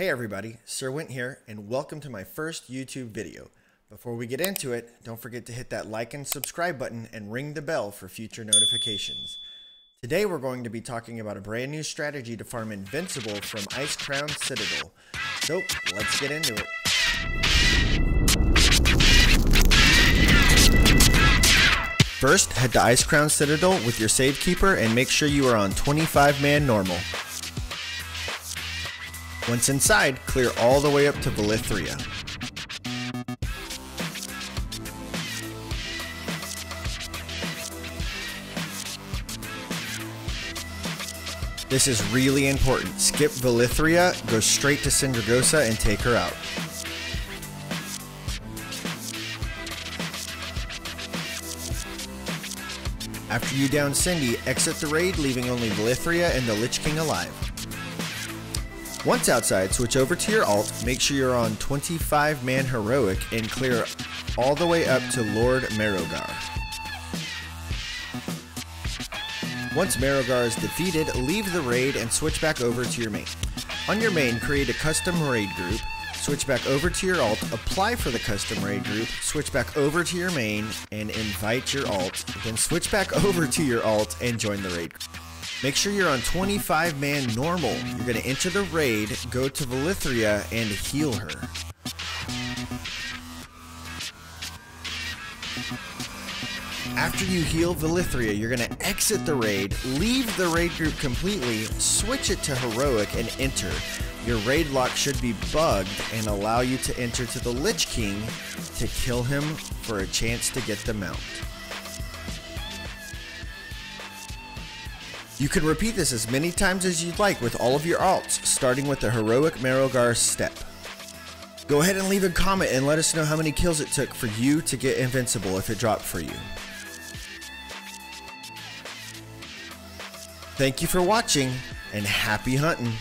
Hey everybody, Sir Wint here, and welcome to my first YouTube video. Before we get into it, don't forget to hit that like and subscribe button and ring the bell for future notifications. Today we're going to be talking about a brand new strategy to farm Invincible from Icecrown Citadel. So, let's get into it. First, head to Icecrown Citadel with your save keeper and make sure you are on 25 man normal. Once inside, clear all the way up to Valithria. This is really important. Skip Valithria, go straight to Sindragosa and take her out. After you down Cindy, exit the raid, leaving only Valithria and the Lich King alive. Once outside, switch over to your alt, make sure you're on 25 man heroic, and clear all the way up to Lord Marrowgar. Once Marrowgar is defeated, leave the raid and switch back over to your main. On your main, create a custom raid group, switch back over to your alt, apply for the custom raid group, switch back over to your main, and invite your alt, then switch back over to your alt and join the raid group. Make sure you're on 25 man normal. You're going to enter the raid, go to Valithria, and heal her. After you heal Valithria, you're going to exit the raid, leave the raid group completely, switch it to heroic, and enter. Your raid lock should be bugged and allow you to enter to the Lich King to kill him for a chance to get the mount. You can repeat this as many times as you'd like with all of your alts, starting with the heroic Marrowgar step. Go ahead and leave a comment and let us know how many kills it took for you to get invincible if it dropped for you. Thank you for watching and happy hunting!